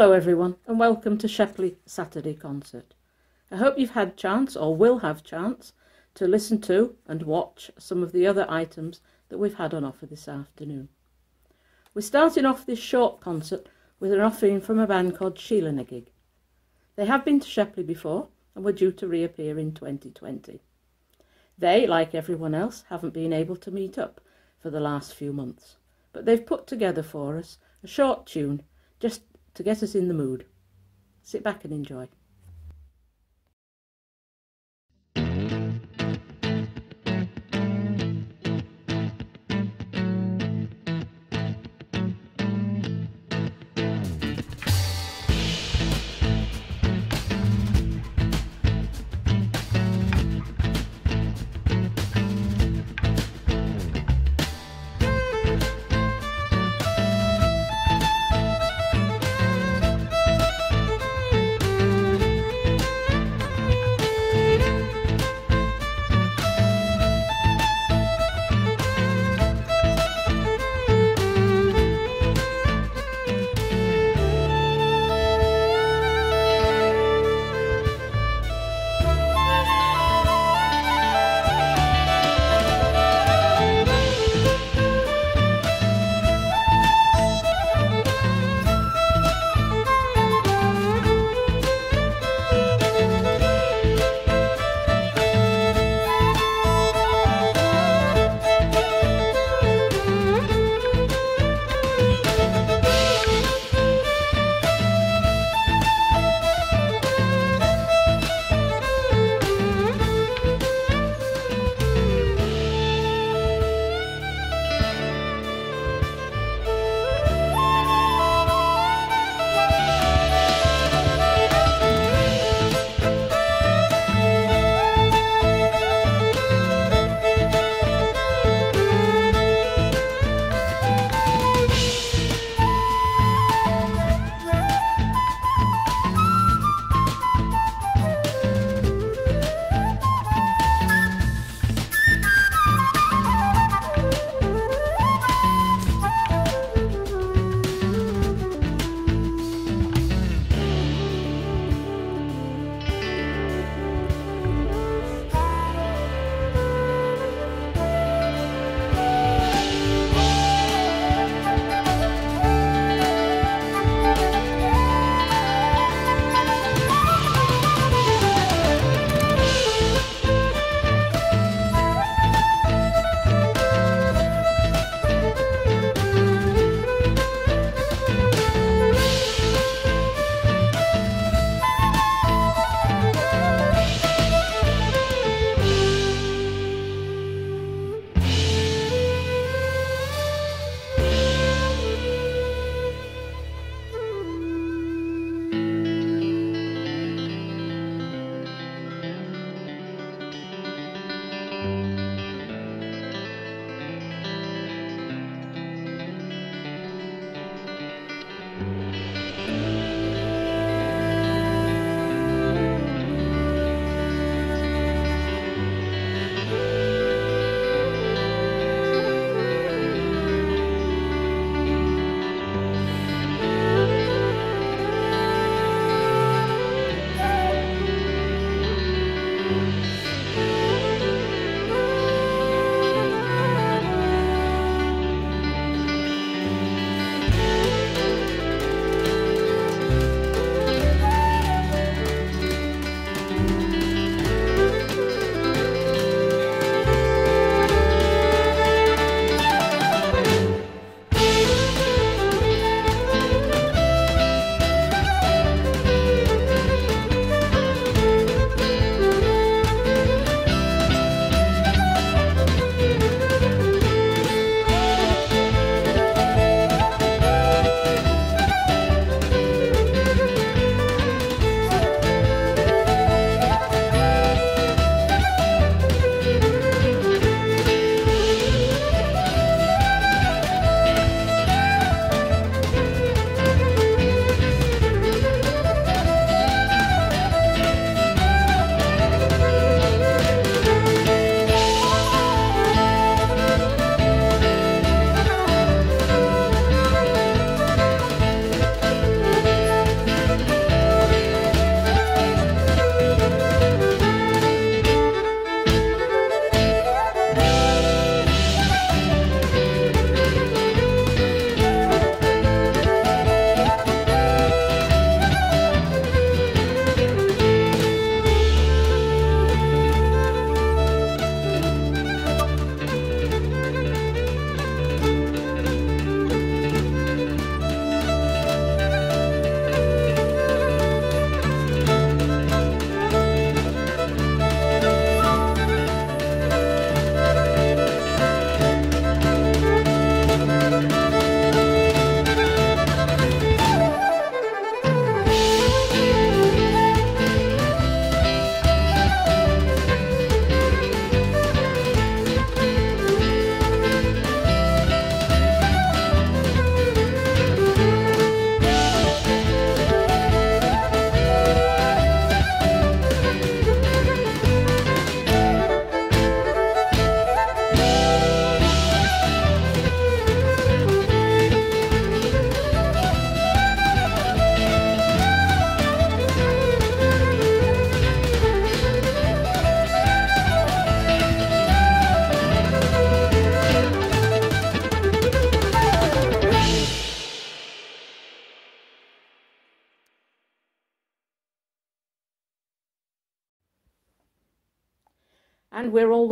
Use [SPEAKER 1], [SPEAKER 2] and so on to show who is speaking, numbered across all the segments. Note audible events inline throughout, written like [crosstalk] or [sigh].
[SPEAKER 1] Hello, everyone, and welcome to Shepley Saturday Concert. I hope you've had chance, or will have chance, to listen to and watch some of the other items that we've had on offer this afternoon. We're starting off this short concert with an offering from a band called Sheila Negig. They have been to Shepley before and were due to reappear in 2020. They, like everyone else, haven't been able to meet up for the last few months, but they've put together for us a short tune just to get us in the mood. Sit back and enjoy.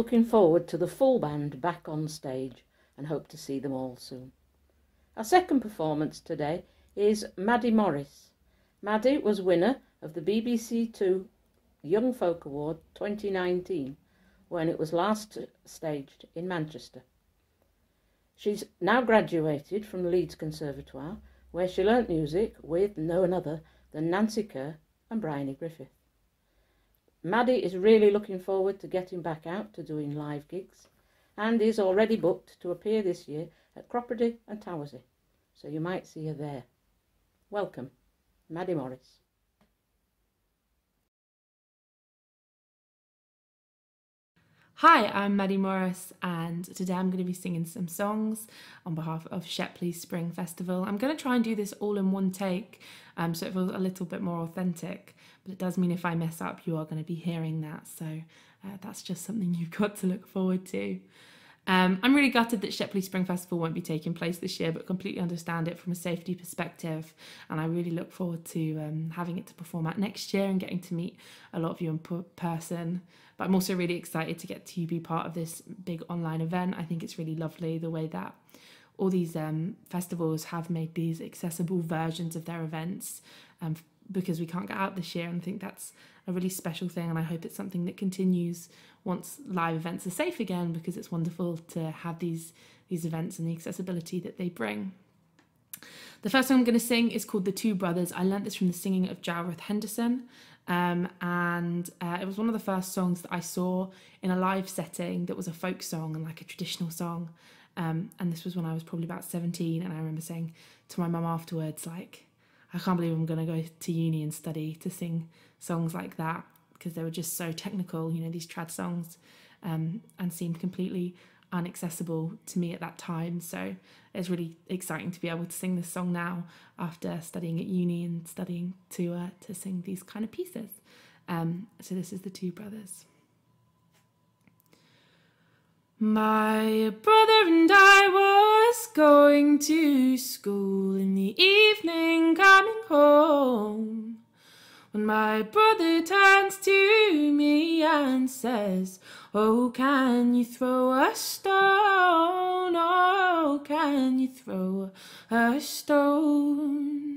[SPEAKER 1] Looking forward to the full band back on stage and hope to see them all soon. Our second performance today is Maddie Morris. Maddie was winner of the BBC Two Young Folk Award 2019 when it was last staged in Manchester. She's now graduated from Leeds Conservatoire, where she learnt music with no other than Nancy Kerr and Bryony Griffith. Maddie is really looking forward to getting back out to doing live gigs and is already booked to appear this year at Cropredy and Towersey, so you might see her there. Welcome, Maddie Morris.
[SPEAKER 2] Hi, I'm Maddie Morris, and today I'm going to be singing some songs on behalf of Shepley Spring Festival. I'm going to try and do this all in one take, um, so it feels a little bit more authentic, but it does mean if I mess up, you are going to be hearing that, so uh, that's just something [laughs] you've got to look forward to. Um, I'm really gutted that Shepley Spring Festival won't be taking place this year, but completely understand it from a safety perspective. And I really look forward to um, having it to perform at next year and getting to meet a lot of you in person. But I'm also really excited to get to be part of this big online event. I think it's really lovely the way that all these um, festivals have made these accessible versions of their events um, because we can't get out this year. And I think that's a really special thing. And I hope it's something that continues once live events are safe again because it's wonderful to have these these events and the accessibility that they bring. The first song I'm going to sing is called The Two Brothers. I learnt this from the singing of Jarlath Henderson, um, and uh, it was one of the first songs that I saw in a live setting that was a folk song and like a traditional song. Um, and this was when I was probably about 17, and I remember saying to my mum afterwards, like, I can't believe I'm going to go to uni and study to sing songs like that because they were just so technical, you know, these trad songs, um, and seemed completely inaccessible to me at that time. So it's really exciting to be able to sing this song now after studying at uni and studying to uh, to sing these kind of pieces. Um, so this is the two brothers. My brother and I was going to school in the evening, coming home. When my brother turns to me and says, Oh, can you throw a stone? Oh, can you throw a stone?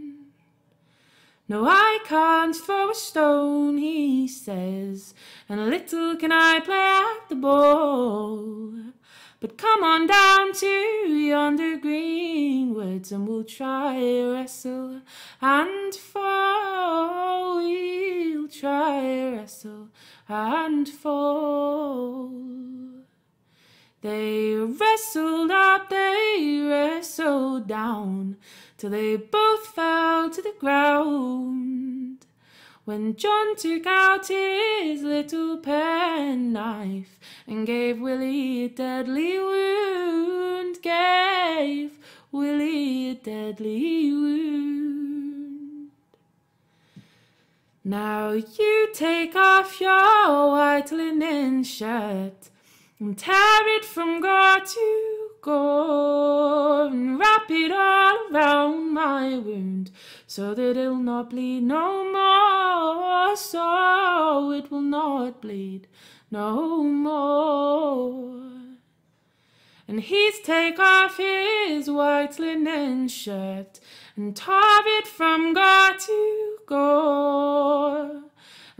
[SPEAKER 2] No, I can't throw a stone, he says, and little can I play at the ball. But come on down to yonder green woods and we'll try wrestle and fall. We'll try wrestle and fall. They wrestled up, they wrestled down, till they both fell to the ground. When John took out his little penknife and gave Willie a deadly wound, gave Willie a deadly wound. Now you take off your white linen shirt and tear it from gore to gore and wrap it all around my wound so that it'll not bleed no more, so it will not bleed no more. And he's take off his white linen shirt and carve it from gore to gore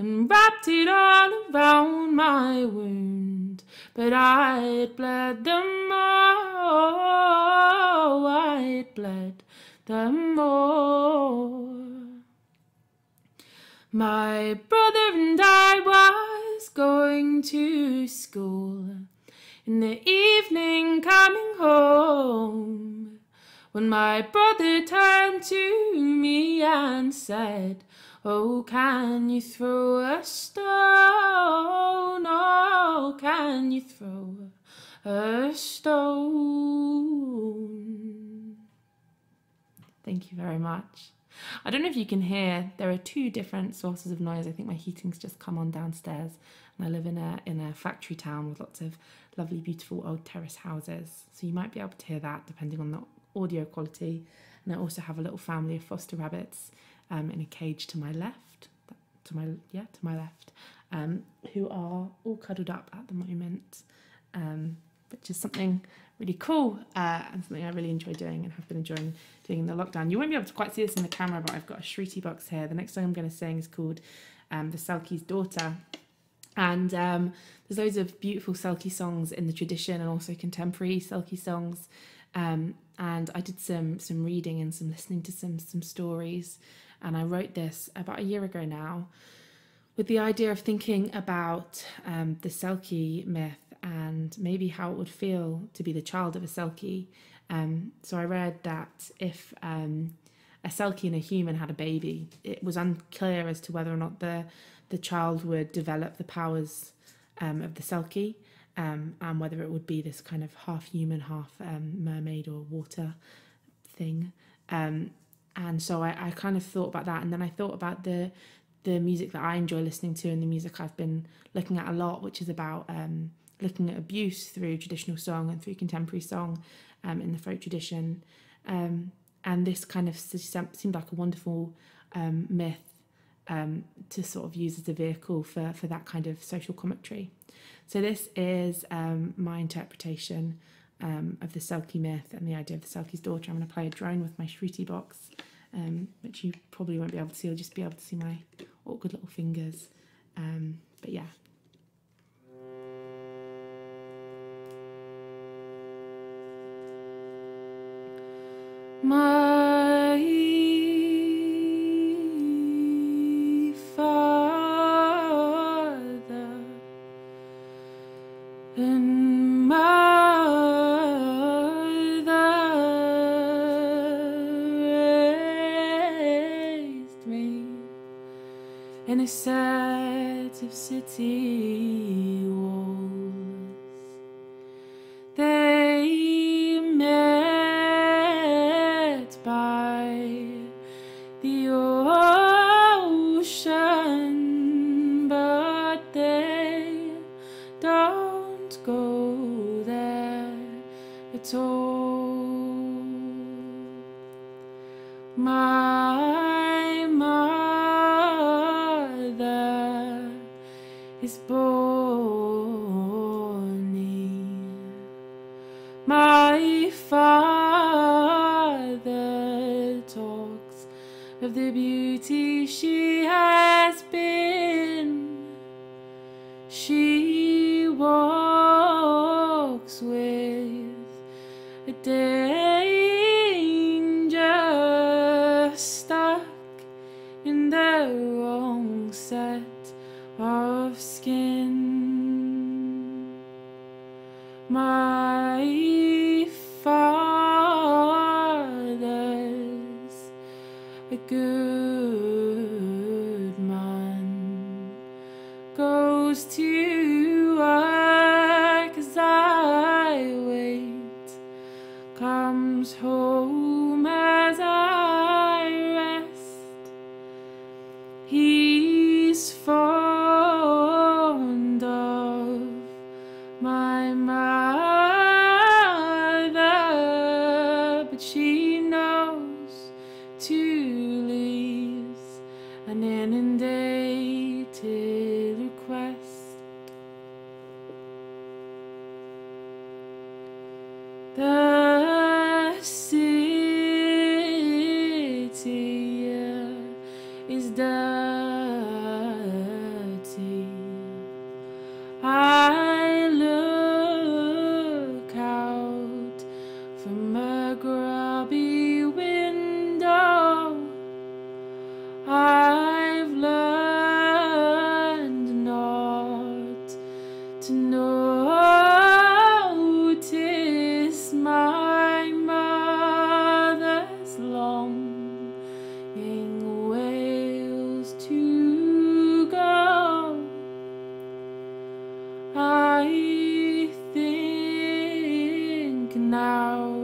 [SPEAKER 2] and wrapped it all around my wound. But I bled the more, I bled the more. My brother and I was going to school in the evening coming home when my brother turned to me and said, Oh, can you throw a stone? Oh, can you throw a stone? Thank you very much. I don't know if you can hear, there are two different sources of noise. I think my heating's just come on downstairs and I live in a, in a factory town with lots of lovely, beautiful old terrace houses. So you might be able to hear that depending on the audio quality. And I also have a little family of foster rabbits um, in a cage to my left, to my, yeah, to my left. um, who are all cuddled up at the moment, um, which is something really cool uh, and something I really enjoy doing and have been enjoying doing in the lockdown. You won't be able to quite see this in the camera, but I've got a Shruti box here. The next song I'm going to sing is called um, The Selkie's Daughter. And um, there's loads of beautiful Selkie songs in the tradition and also contemporary Selkie songs. Um, and I did some some reading and some listening to some some stories. And I wrote this about a year ago now with the idea of thinking about um, the Selkie myth and maybe how it would feel to be the child of a Selkie. Um, so I read that if um, a Selkie and a human had a baby, it was unclear as to whether or not the the child would develop the powers um, of the Selkie, um, and whether it would be this kind of half human, half um, mermaid or water thing. Um, and so I, I kind of thought about that, and then I thought about the the music that I enjoy listening to and the music I've been looking at a lot, which is about um, looking at abuse through traditional song and through contemporary song um, in the folk tradition. Um, and this kind of seemed like a wonderful um, myth um, to sort of use as a vehicle for, for that kind of social commentary. So, this is um, my interpretation um, of the Selkie myth and the idea of the Selkie's daughter. I'm going to play a drone with my Shruti box, um, which you probably won't be able to see, you'll just be able to see my awkward little fingers. Um, but yeah, my now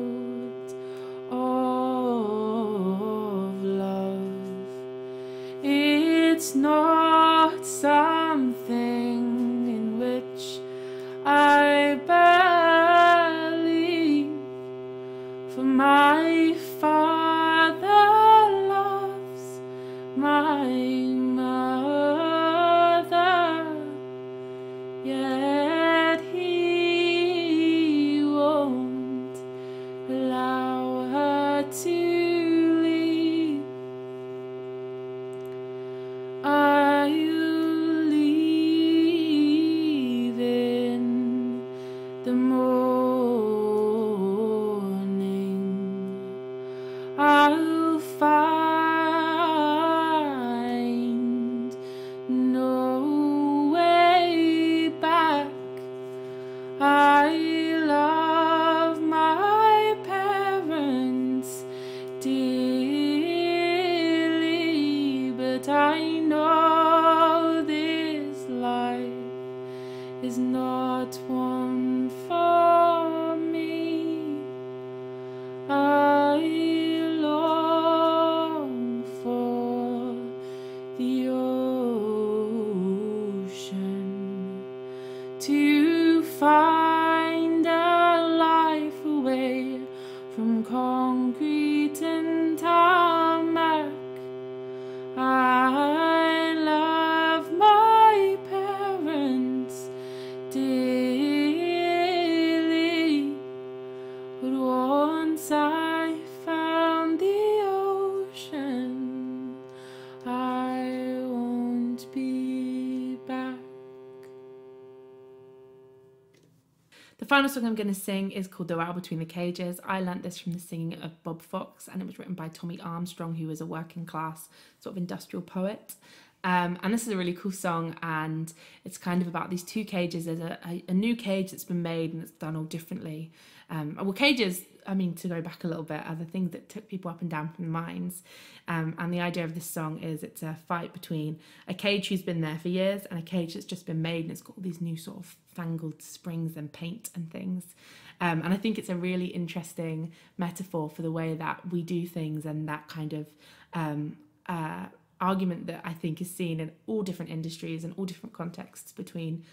[SPEAKER 2] final song I'm going to sing is called The Row Between the Cages. I learnt this from the singing of Bob Fox and it was written by Tommy Armstrong, who was a working class sort of industrial poet. Um, and this is a really cool song, and it's kind of about these two cages. There's a, a, a new cage that's been made and it's done all differently. Um, well, cages, I mean, to go back a little bit, are the things that took people up and down from the mines. Um, and the idea of this song is it's a fight between a cage who's been there for years and a cage that's just been made and it's got all these new sort of fangled springs and paint and things. Um, and I think it's a really interesting metaphor for the way that we do things and that kind of um, uh, argument that I think is seen in all different industries and all different contexts between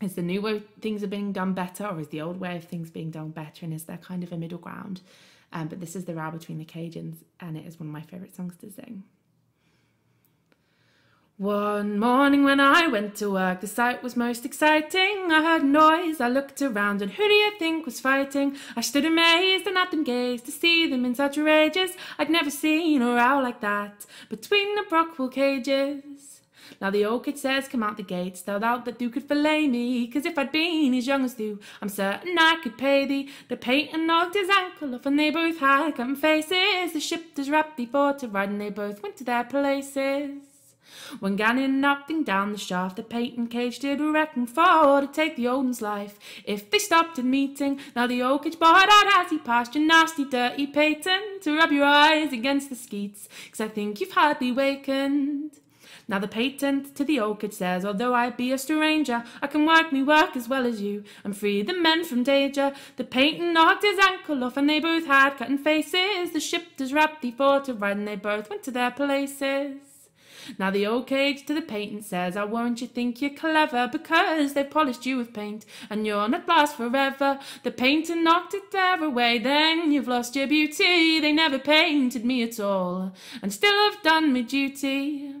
[SPEAKER 2] is the new way things are being done better or is the old way of things being done better and is there kind of a middle ground um, but this is the row between the cages and it is one of my favorite songs to sing one morning when I went to work, the sight was most exciting. I heard noise, I looked around, and who do you think was fighting? I stood amazed and at them gazed to see them in such rages. I'd never seen a row like that between the Brockwell cages. Now the old kid says, come out the gates, thou thou that thou could fillet me, 'cause if I'd been as young as thou, I'm certain I could pay thee. The patent knocked his ankle off, and they both had cutting faces. The ship does wrap before to ride, and they both went to their places. When Gannon knocked down the shaft, the patent cage did reckon for to take the old un's life. If they stopped at meeting, now the old cage barred out as he passed your nasty, dirty patent to rub your eyes against the skeets, 'cause I think you've hardly wakened. Now the patent to the old kid says, although I be a stranger, I can work me work as well as you, and free the men from danger. The patent knocked his ankle off, and they both had cutting faces. The ship does wrap thee for to ride, and they both went to their places. Now the old cage to the patent says, I warrant you think you're clever, because they've polished you with paint, and you're not last forever. The painter knocked it there away, then you've lost your beauty. They never painted me at all, and still have done me duty.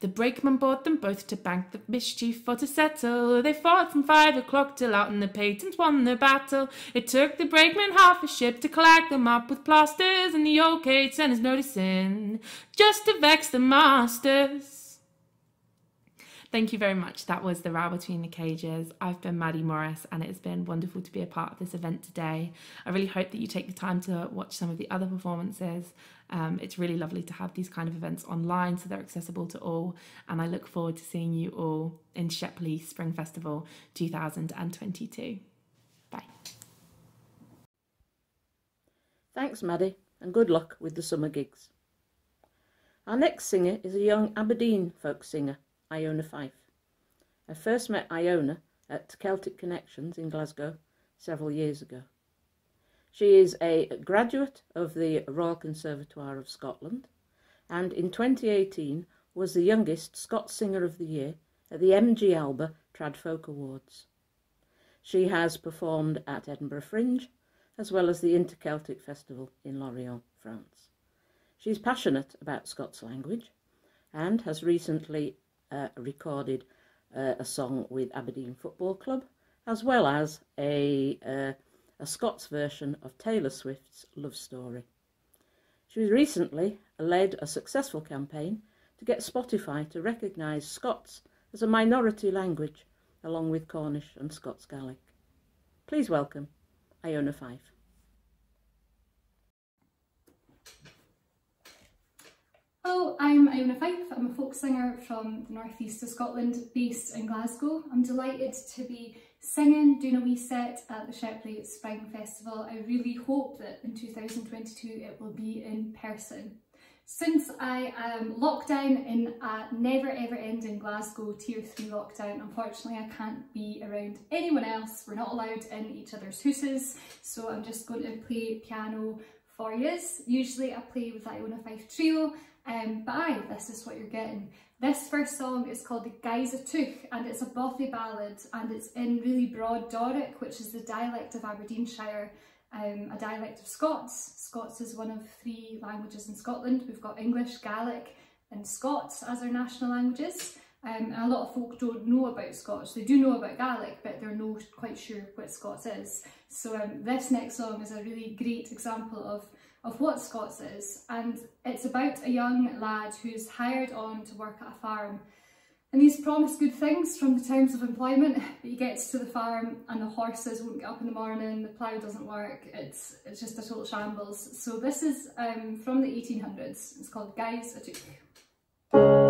[SPEAKER 2] The brakeman brought them both to bank the mischief for to settle. They fought from five o'clock till out, and the patents won the battle. It took the brakeman half a ship to collect them up with plasters, and the old cage sent his notice in just to vex the masters. Thank you very much. That was The Row Between the Cages. I've been Maddie Morris, and it has been wonderful to be a part of this event today. I really hope that you take the time to watch some of the other performances. Um, it's really lovely to have these kind of events online so they're accessible to all, and I look forward to seeing you all in Shepley Spring Festival 2022. Bye.
[SPEAKER 1] Thanks, Maddie, and good luck with the summer gigs. Our next singer is a young Aberdeen folk singer, Iona Fyfe. I first met Iona at Celtic Connections in Glasgow several years ago. She is a graduate of the Royal Conservatoire of Scotland and in 2018 was the youngest Scots Singer of the Year at the MG Alba Trad Folk Awards. She has performed at Edinburgh Fringe as well as the Inter-Celtic Festival in Lorient, France. She's passionate about Scots language and has recently uh, recorded uh, a song with Aberdeen Football Club, as well as a, uh, a Scots version of Taylor Swift's Love Story. She recently led a successful campaign to get Spotify to recognise Scots as a minority language, along with Cornish and Scots Gaelic. Please welcome Iona Fyfe.
[SPEAKER 3] Hello, I'm Iona Fyfe. I'm a folk singer from the northeast of Scotland, based in Glasgow. I'm delighted to be singing, doing a wee set at the Shepley Spring Festival. I really hope that in 2022 it will be in person. Since I am locked down in a never ever ending Glasgow tier 3 lockdown, unfortunately I can't be around anyone else. We're not allowed in each other's houses, so I'm just going to play piano for you. Usually I play with Iona Fyfe Trio, um, but aye, this is what you're getting. This first song is called the Guise o' Tough and it's a bothy ballad and it's in really broad Doric, which is the dialect of Aberdeenshire, um, a dialect of Scots. Scots is one of three languages in Scotland. We've got English, Gaelic and Scots as our national languages. Um, and a lot of folk don't know about Scots. They do know about Gaelic, but they're not quite sure what Scots is. So um, this next song is a really great example of of what Scots is and it's about a young lad who's hired on to work at a farm. And he's promised good things from the terms of employment but he gets to the farm and the horses won't get up in the morning, the plough doesn't work, it's it's just a total shambles. So this is um, from the 1800s, it's called Guys a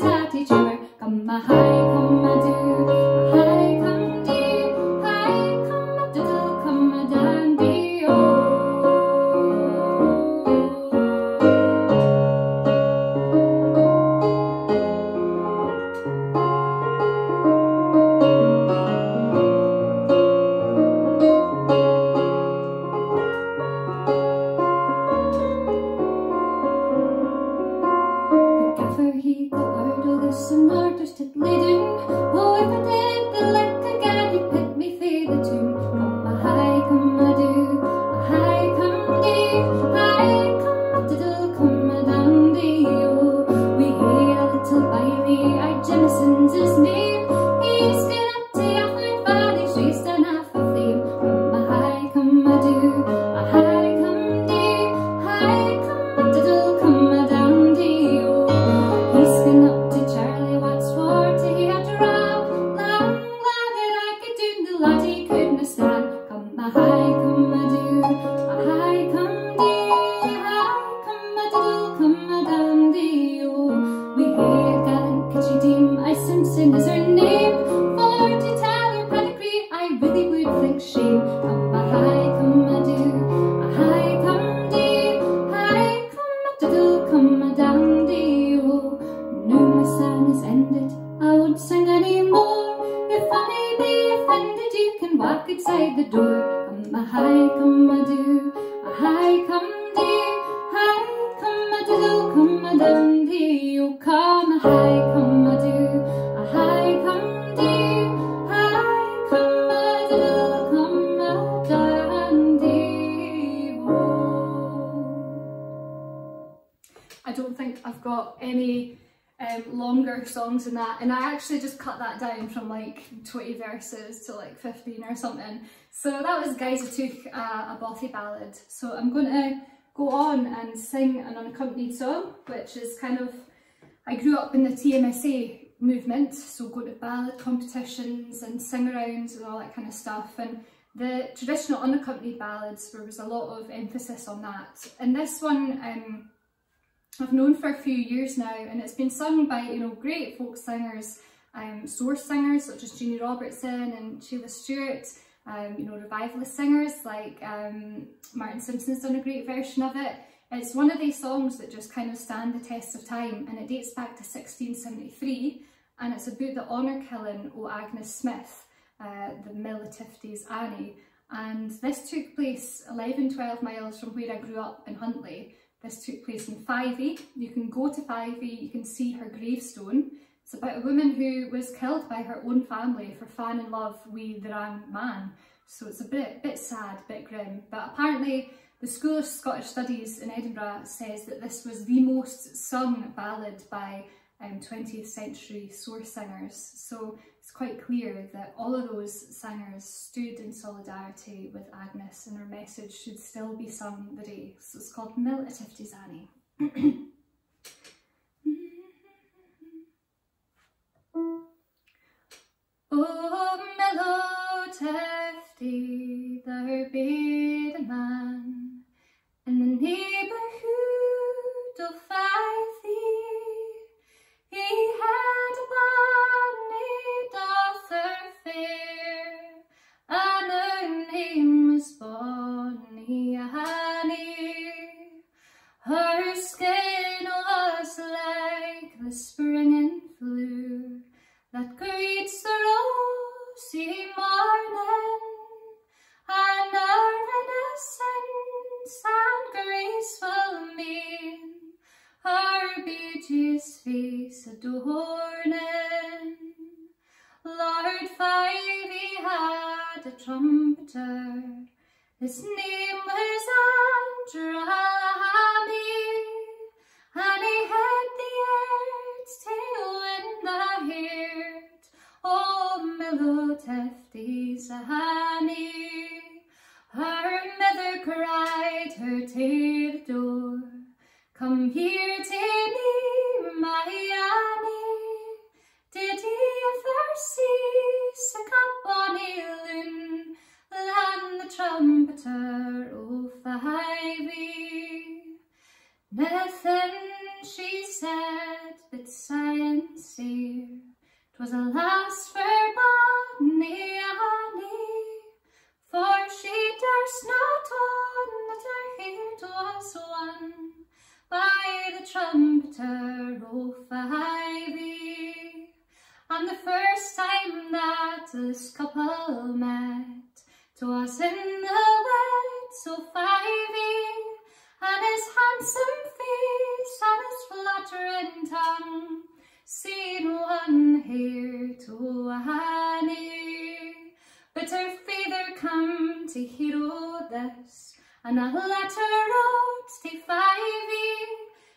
[SPEAKER 4] word of this and orders to lead him. Oh,
[SPEAKER 3] like 20 verses to like 15 or something. So that was Guys Who Took a, a Bothy Ballad. So I'm going to go on and sing an unaccompanied song which is kind of I grew up in the TMSA movement so go to ballad competitions and sing arounds and all that kind of stuff. And the traditional unaccompanied ballads there was a lot of emphasis on that. And this one um, I've known for a few years now and it's been sung by you know great folk singers um, source singers such as Jeannie Robertson and Sheila Stewart um, you know revivalist singers like um, Martin Simpson's done a great version of it it's one of these songs that just kind of stand the test of time and it dates back to 1673 and it's about the honour killing of Agnes Smith uh, the mill of Tifty's Annie and this took place 11-12 miles from where I grew up in Huntly this took place in Fyvie. You can go to Fyvie, you can see her gravestone. It's about a woman who was killed by her own family for falling in love with the wrong man. So it's a bit, bit sad, bit grim. But apparently the School of Scottish Studies in Edinburgh says that this was the most sung ballad by um, 20th century source singers. So it's quite clear that all of those singers stood in solidarity with Agnes and her message should still be sung the day. So it's called Mill at Tifty's Annie. [clears throat] oh, mellow there be the man in the neighbourhood of Fyvie. He had a daughter fair, and her name was Bonnie Annie. Her skin was like the springing fleur that greets the rosy morning, and her innocence and graceful mien her beauteous face adorning. Lord Fyvie had a trumpeter, his name was Alamy, and he had the earth's tail in the heart, oh Mill o' Tifty's Annie. Her mother cried her the door, Come here to me, my Annie. Did ye ever see a bonny loon, land the trumpeter oh, o Fyvie? Nothing she said, but seer. 'Twas a lass for bonny for she durst not own that her heart was won by the trumpeter o Fyvie. And the first time that this couple met, 'twas in the woods o Fyvie, and his handsome face and his fluttering tongue seen one here to Annie. But her father come to this, and a letter wrote to Fyvie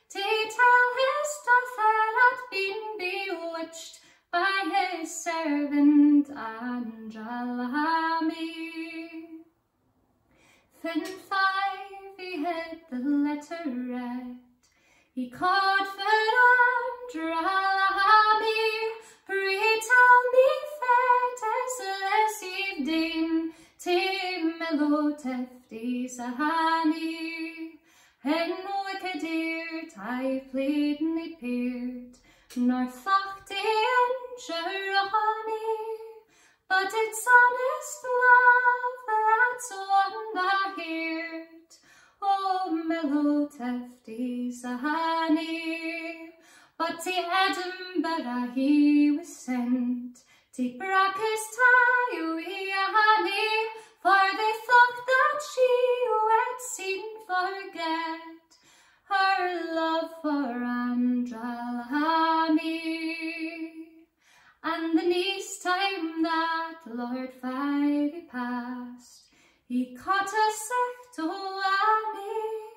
[SPEAKER 3] to tell his daughter had been bewitched by his servant Then he had the letter read, he called for Andrelamy, pray tell me fetes this evening, to Mill o' Tifty's honey. And wicked ear I played and they peered, nor thought and Sharoni, but it's honest love that's won the heart. Oh, mellow tefties a honey, but to Edinburgh he was sent. To brack his tie wi honey, for they thought that she would soon forget her love for Andrew Lammie. And the next time that Lord Fyvie passed, he caught a sect o' Annie,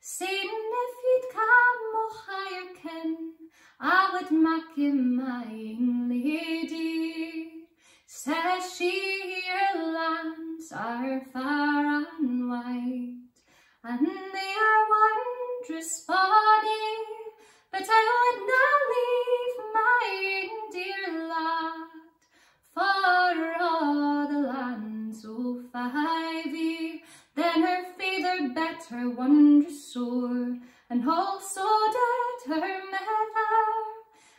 [SPEAKER 3] saying if he'd come oh, o' higher kin, I would make him my lady. Says she, your lands are far and wide, and they are wondrous bonny, her wondrous sore, and also did her mother.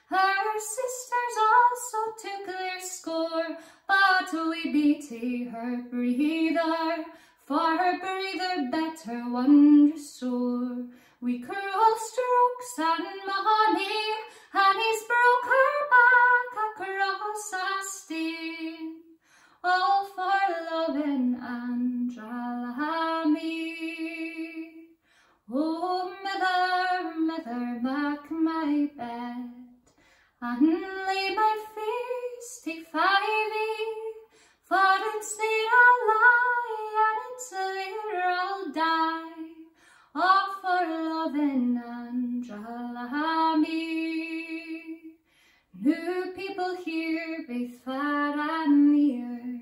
[SPEAKER 3] Her sisters also took their score, but we beat her breather, for her breather bet her wondrous sore. We cruel strokes and money, and he's broke her back across a steen, all for loving Andrew Lammie. Oh, mother, mother, make my bed, and lay my face to Fyvie, for it's there I'll lie, and it's there I'll die, all for loving Andrelami. New people here, both far and near,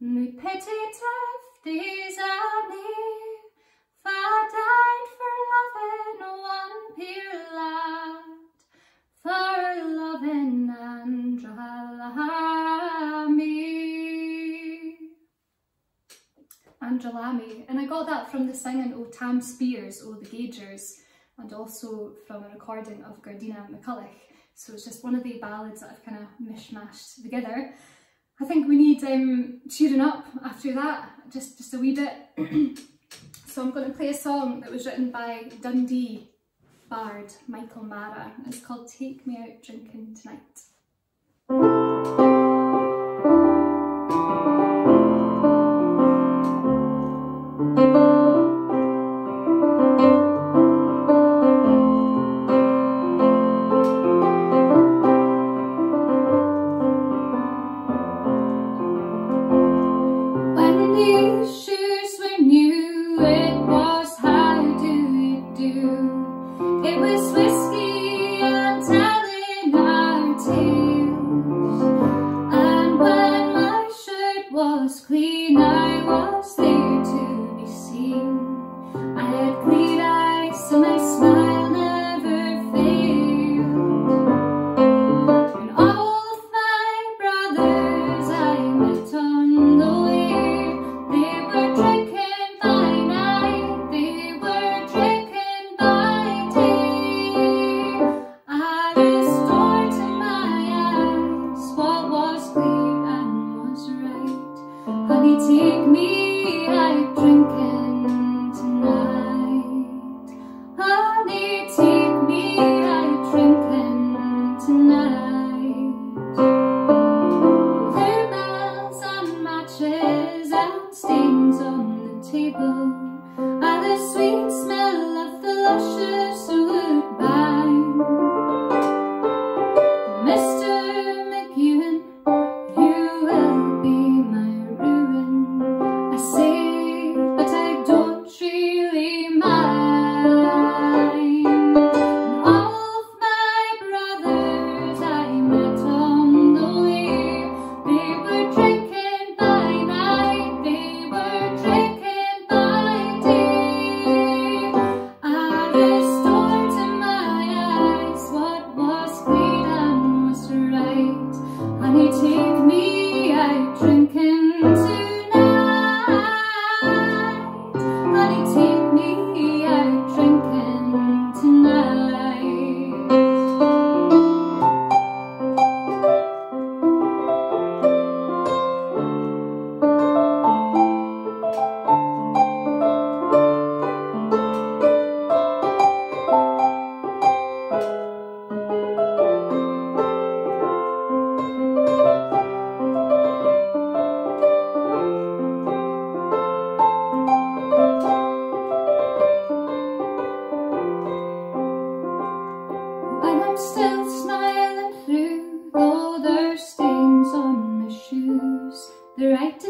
[SPEAKER 3] me pity tefties are near, far died for loving one for loving and I got that from the singing o Tam Spiers o the Gaugers, and also from a recording of Gordeanna McCulloch. So it's just one of the ballads that I've kind of mishmashed together. I think we need um, cheering up after that, just, just a wee bit. [clears throat] so I'm going to play a song that was written by Dundee bard Michael Marra. It's called Take Me Out Drinking Tonight. It was whiskey The right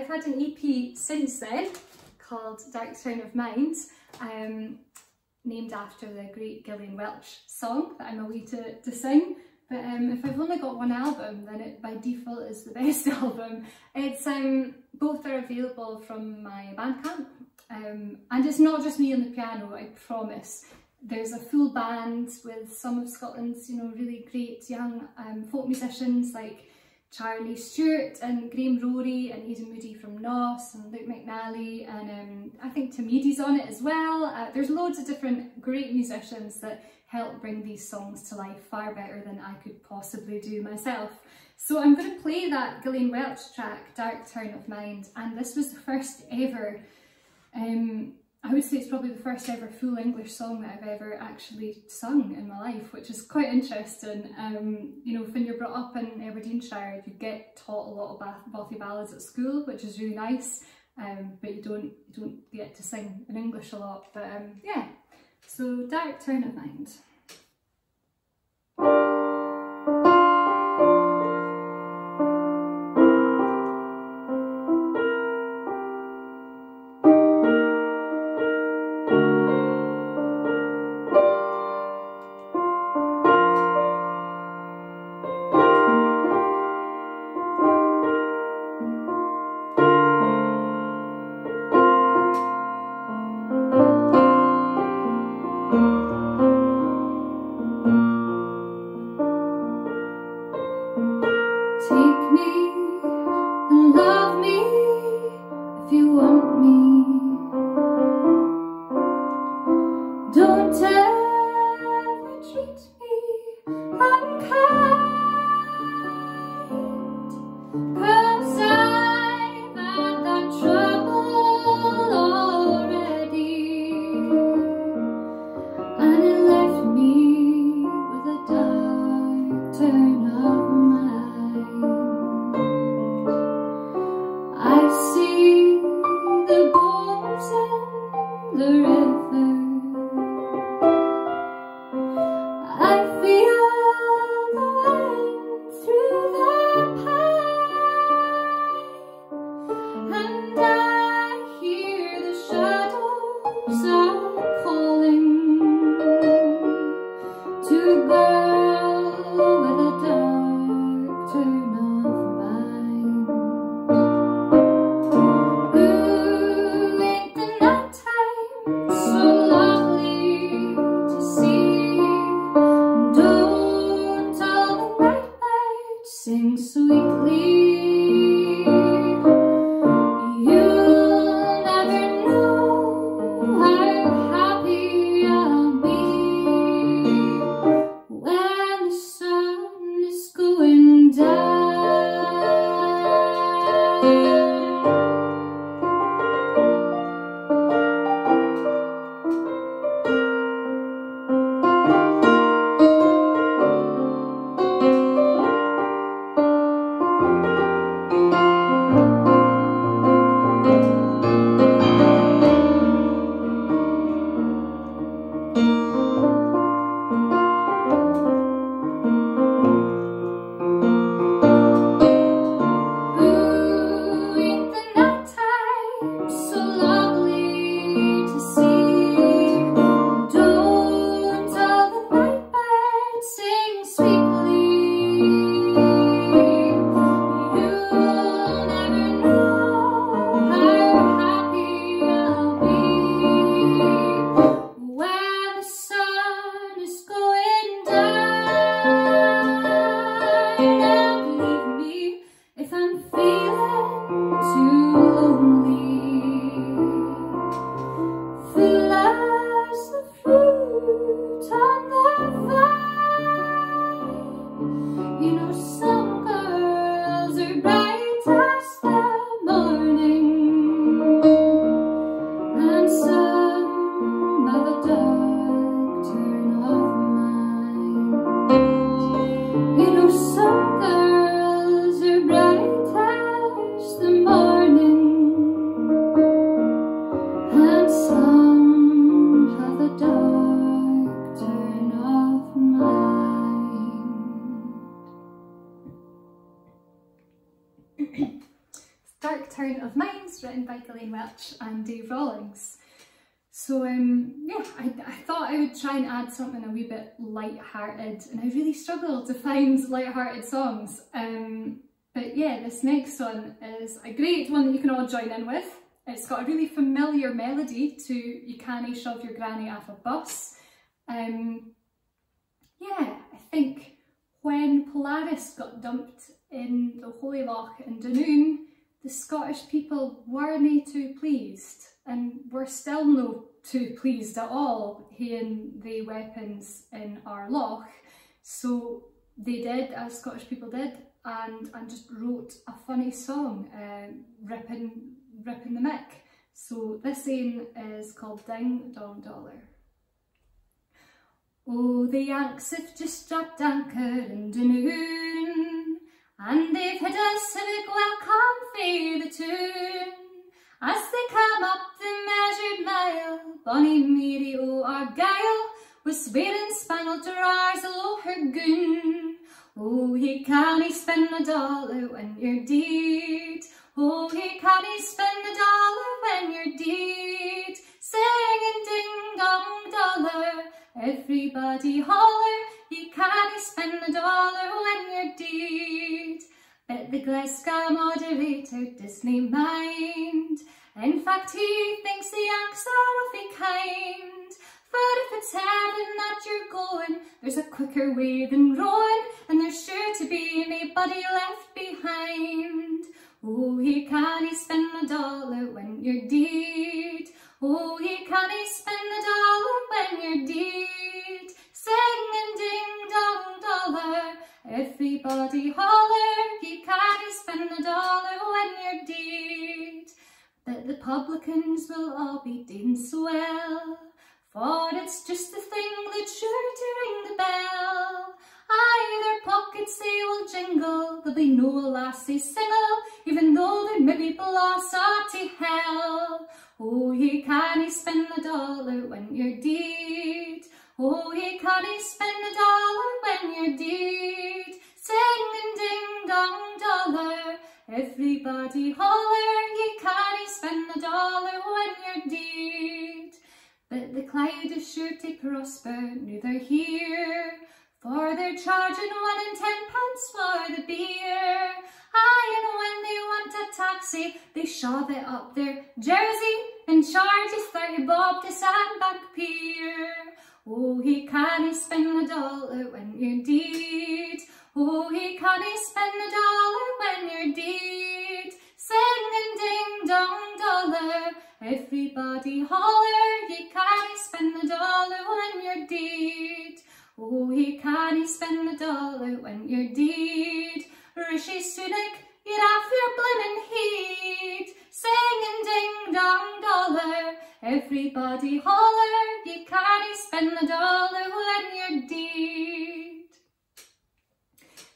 [SPEAKER 3] I've had an EP since then called Dark Turn of Mind, um, named after the great Gillian Welch song that I'm away to, to sing. But um, if I've only got one album, then it by default is the [laughs] best album. It's um, both are available from my Bandcamp, um, and it's not just me on the piano. I promise. There's a full band with some of Scotland's, you know, really great young um, folk musicians like Charlie Stewart and Graham Rorie and Aidan Moodie from Gnoss and Luke McNally and um, I think Tamidi's on it as well. Uh, there's loads of different great musicians that help bring these songs to life far better than I could possibly do myself. So I'm going to play that Gillian Welch track, Dark Turn of Mind, and this was the first ever um, I would say it's probably the first ever full English song that I've ever actually sung in my life, which is quite interesting. Um, you know, when you're brought up in Aberdeenshire, you get taught a lot of Bothy ballads at school, which is really nice, um, but you don't, you don't get to sing in English a lot. But um, yeah, so Dark Turn of Mind. Dave Rawlings. So um, yeah, I, I thought I would try and add something a wee bit light-hearted and I really struggled to find [laughs] light-hearted songs. Um, but yeah, this next one is a great one that you can all join in with. It's got a really familiar melody to You Can't Shove Your Granny Off a Bus. Um, yeah, I think when Polaris got dumped in the Holy Loch in Dunoon, the Scottish people weren't too pleased and we're still no too pleased at all hearing the weapons in our loch. So they did, as Scottish people did, and, and just wrote a funny song, uh, ripping, ripping the mick. So this scene is called Ding Dong Dollar. Oh, the Yanks have just dropped anchor in Dunoon, and they've hit us a big welcome for the tune. As they come up the measured mile, Bonnie Mary o' Argyll was swearing spangled to rise alow her goon. Oh, he can't spend a dollar when you're deed. Oh, he can't spend a dollar when you're deed. Singing ding dong dollar, everybody holler. You can't spend a dollar when you're deed. But the Glasgow moderator doesn't mind. In fact, he thinks the Yanks are awfully kind. But if it's heaven that you're going, there's a quicker way than rowing, and there's sure to be nobody left behind. Oh, he can't spend a dollar when you're dead. Oh, he can't spend a dollar when you're dead. Singing ding dong dollar, everybody holler. He can't spend a dollar when you're dead. But the publicans will all be doing swell. For it's just the thing that's sure to ring the bell. Aye, their pockets they will jingle, there'll be no lassie single, even though they may be blossom to hell. Oh, you can't spend a dollar when you're dead. Oh, you can't spend a dollar when you're dead. Singing ding dong dollar, everybody holler, you can't spend a dollar when you're dead. But the Clyde is sure to prosper, now they're here, for they're charging one and ten pence for the beer. Aye, and when they want a taxi, they shove it up their jersey and charge us 30 bob to Sandbank Pier. Oh, he can't spend a dollar when you're dead. Oh, he can't spend a dollar when you're dead. Singing ding dong dollar, everybody holler. He can't spend a dollar when you're dead. Oh, he can't spend a dollar when you're dead. Rishi Sunak, get off your blimmin' heat. Singing ding dong dollar, everybody holler. You can't spend a dollar when you're dead.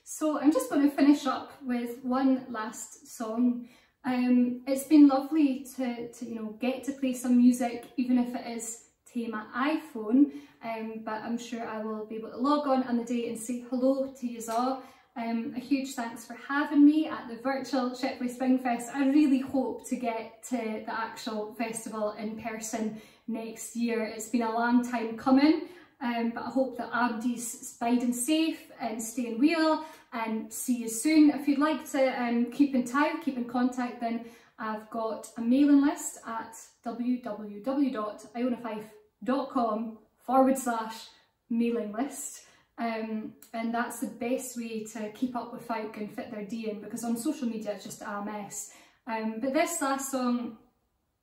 [SPEAKER 3] So I'm just going to finish up with one last song. Um, it's been lovely to, to, you know, get to play some music, even if it is to my iPhone, um, but I'm sure I will be able to log on on the day and say hello to you all. Um, a huge thanks for having me at the virtual Shepley Springfest. I really hope to get to the actual festival in person next year. It's been a long time coming, um, but I hope that everybody's biding safe and staying well and see you soon. If you'd like to um, keep in touch, keep in contact, then I've got a mailing list at www.ionafyfe.com forward slash mailing list. Um, and that's the best way to keep up with folk and fit their D in because on social media it's just a mess. Um, but this last song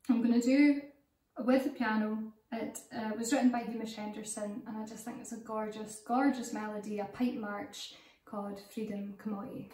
[SPEAKER 3] I'm going to do with the piano. It uh, was written by Hamish Henderson and I just think it's a gorgeous, gorgeous melody, a pipe march called Freedom
[SPEAKER 4] Come-All-Ye.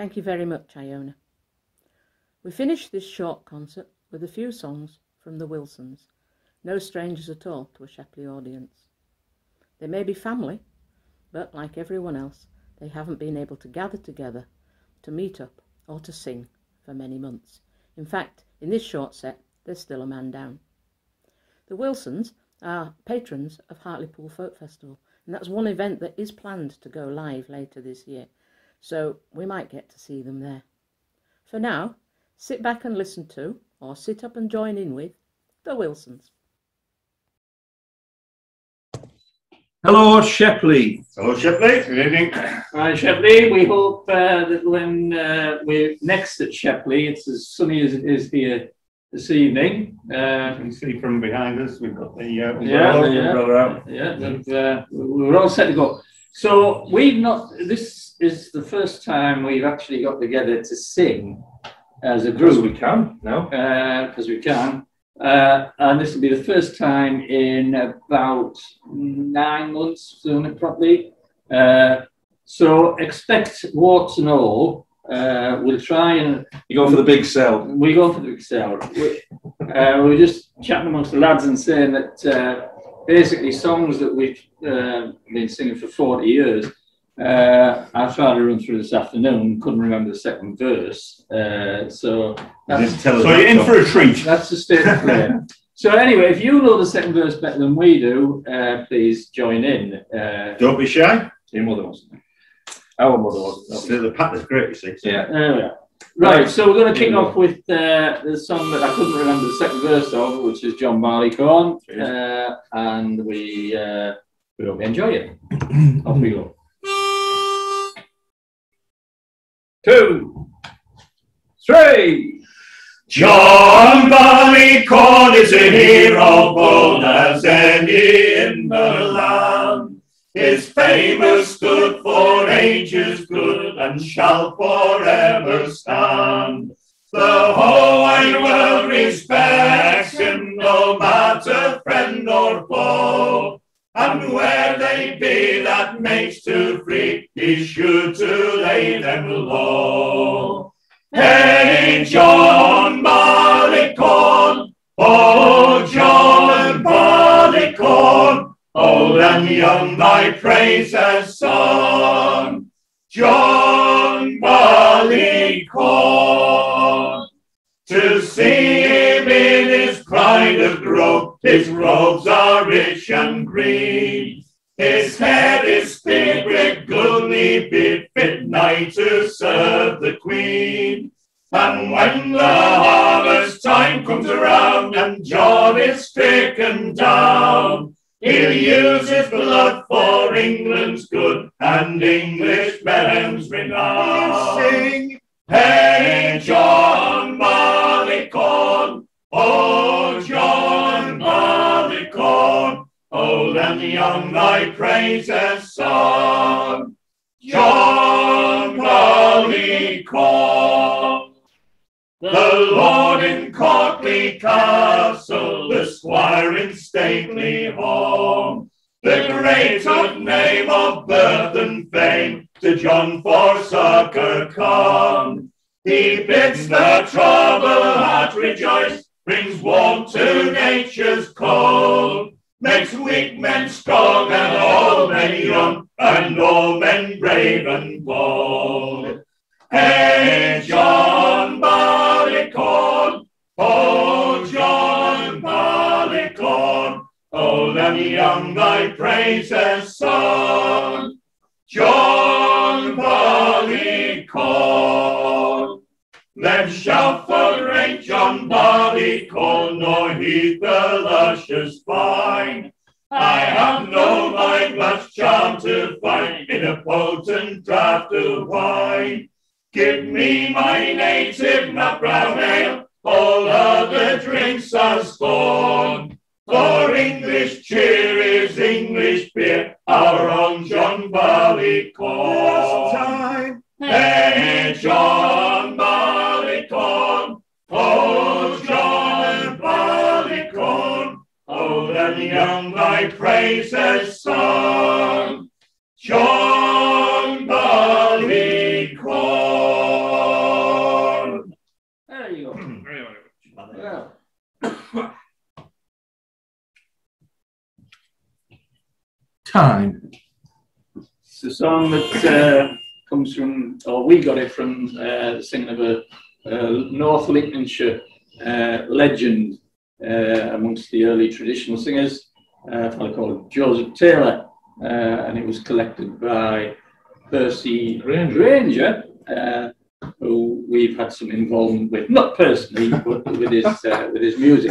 [SPEAKER 1] Thank you very much, Iona. We finished this short concert with a few songs from the Wilsons, no strangers at all to a Shepley audience. They may be family, but like everyone else, they haven't been able to gather together to meet up or to sing for many months. In fact, in this short set, there's still a man down. The Wilsons are patrons of Hartlepool Folk Festival, and that's one event that is planned to go live later this year so we might get to see them there. For now, sit back and listen to, or sit up and join in with, the Wilsons.
[SPEAKER 4] Hello, Shepley.
[SPEAKER 5] Hello, Shepley. Good evening.
[SPEAKER 4] Hi, Shepley. We hope uh, that when uh, we're next at Shepley, it's as sunny as it is here this evening. Uh,
[SPEAKER 5] you can see from behind us, we've got the uh,
[SPEAKER 4] yeah, yeah, yeah. Uh, we're all set to go. So we've not. This is the first time we've actually got together to sing as a group.
[SPEAKER 5] we can now.
[SPEAKER 4] Because uh, we can. Uh, and this will be the first time in about nine months doing it properly. Uh, so expect warts and all. Uh, we'll try and.
[SPEAKER 5] You go for the big sell.
[SPEAKER 4] We go for the big sell. We, uh, we're just chatting amongst the lads and saying that uh, basically songs that we've uh, been singing for 40 years uh, I tried to run through this afternoon, couldn't remember the second verse. Uh, so
[SPEAKER 5] so you're in for a treat.
[SPEAKER 4] That's the state of play. so anyway, if you know the second verse better than we do, uh, please join in. Uh,
[SPEAKER 5] Don't be shy.
[SPEAKER 4] Your mother was. Our mother was.
[SPEAKER 5] The, the pattern's great, you see.
[SPEAKER 4] So. Yeah, there we are. Right, so we're going to kick off with uh, the song that I couldn't remember the second verse of, which is John Barleycorn, uh, and we uh, we hope you enjoy it. [clears throat] off we go. Two, three.
[SPEAKER 6] John Barleycorn is a hero bold as any in the land. His fame has stood for ages good and shall forever stand. The whole wide world respects him, no matter friend or foe. And where they be that makes to free, he's sure to lay them low. Hey, John Barleycorn, oh, John Barleycorn, old oh, and young thy praise has sung. John Barleycorn, to see him in his pride of growth, his robes are rich and green. His head is thick with goodly nigh to serve the queen. And when the harvest time comes around and John is stricken down, he'll use his blood for England's good and English men's renown.
[SPEAKER 5] Sing.
[SPEAKER 6] Hey, John Barleycorn, oh, John Barleycorn, old and young thy praises sung. John The Lord in courtly castle, the squire in stately home, the great good name of birth and fame to John for succor come. He bids the troubled heart rejoice, brings warmth to nature's cold, makes weak men strong and all men young, and all men brave and bold. Hey, John Barleycorn, oh, John Barleycorn, oh, old and young thy praises sung. John Barleycorn. Let's shout for great John Barleycorn, nor heed the luscious vine. I have no mind much charm to find in a potent draught of wine. Give me my native nut brown ale, all other drinks are scorn. For English cheer is English beer, our own John Barleycorn.
[SPEAKER 5] Time.
[SPEAKER 6] Hey, John Barleycorn, oh, John Barleycorn, old oh, and young thy praises sung.
[SPEAKER 7] Time.
[SPEAKER 4] It's a song that uh, comes from, or we got it from uh, the singing of a, uh North Lincolnshire uh, legend uh, amongst the early traditional singers, uh, a fellow called Joseph Taylor, uh, and it was collected by Percy
[SPEAKER 7] Grainger.
[SPEAKER 4] Grainger uh, who we've had some involvement with, not personally, but [laughs] with his uh, with his music.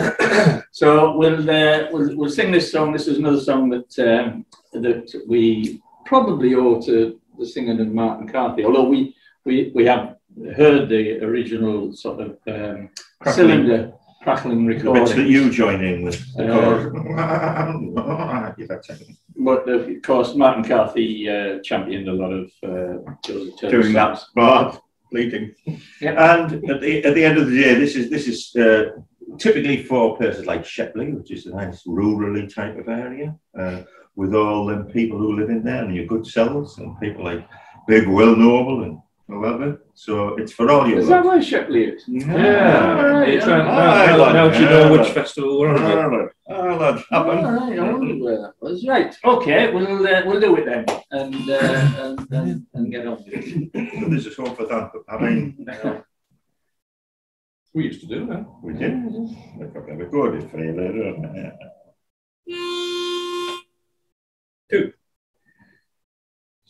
[SPEAKER 4] So we'll, uh, we'll we'll sing this song. This is another song that um, that we probably owe to the singing of Martin Carthy, although we we we have heard the original sort of um,
[SPEAKER 5] Crackling.
[SPEAKER 4] cylinder crackling
[SPEAKER 5] The bits that you join in with. The
[SPEAKER 4] Uh,
[SPEAKER 5] chorus. Yeah, that's [laughs] it.
[SPEAKER 4] But of course, Martin Carthy uh, championed a lot of uh, Joseph Taylor
[SPEAKER 5] Doing that
[SPEAKER 4] songs.
[SPEAKER 5] Bar bleeding. And at the, at the end of the day, this is this is uh, typically for places like Shepley, which is a nice rurally type of area, uh, with all the people who live in there and your good selves and people like Big Will Noble and whoever. So it's for all your
[SPEAKER 4] Is that where Shepley is?
[SPEAKER 7] Yeah.
[SPEAKER 4] All right,
[SPEAKER 7] You're trying-
[SPEAKER 5] yeah.
[SPEAKER 7] now, now, now do you know which festival we're on about?
[SPEAKER 5] Oh, lads,
[SPEAKER 4] All
[SPEAKER 5] happen.
[SPEAKER 4] right, I wondered where that. Right, okay, we'll uh, we'll do it then, and uh, and, and, and get on with it. [laughs]
[SPEAKER 5] This is home for that. but I mean,
[SPEAKER 7] We used to do that.
[SPEAKER 5] we did. We've got to record it for you later. on.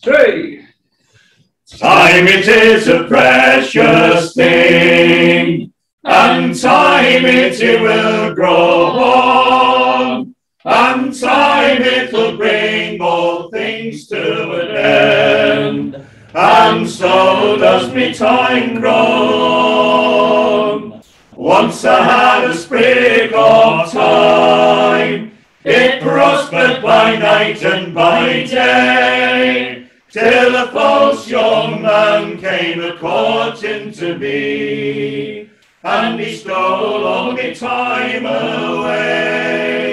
[SPEAKER 4] Three.
[SPEAKER 6] Time it is a precious thing, and time it, it will grow on, and time it will bring all things to an end, and so does me time grow. Once I had a sprig of time, it prospered by night and by day, till a false young man came a courting to me, and he stole all my time away.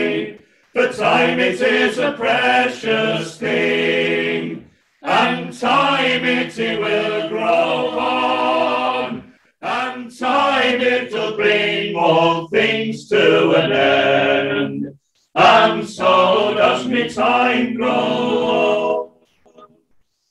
[SPEAKER 6] For time it is a precious thing, and time it will grow on, and time it'll bring all things to an end. And so does me time grow.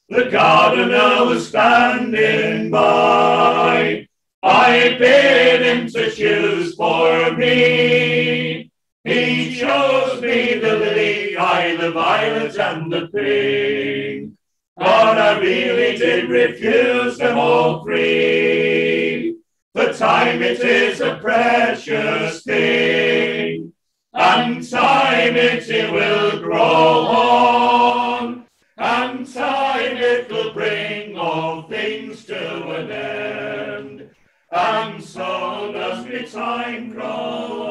[SPEAKER 6] The gardener was standing by. I bid him to choose for me. He chose me the lily, I the violet and the pink. But I really did refuse them all three. The time it is a precious thing, and time it will grow on, and time it will bring all things to an end, and so does me time grow.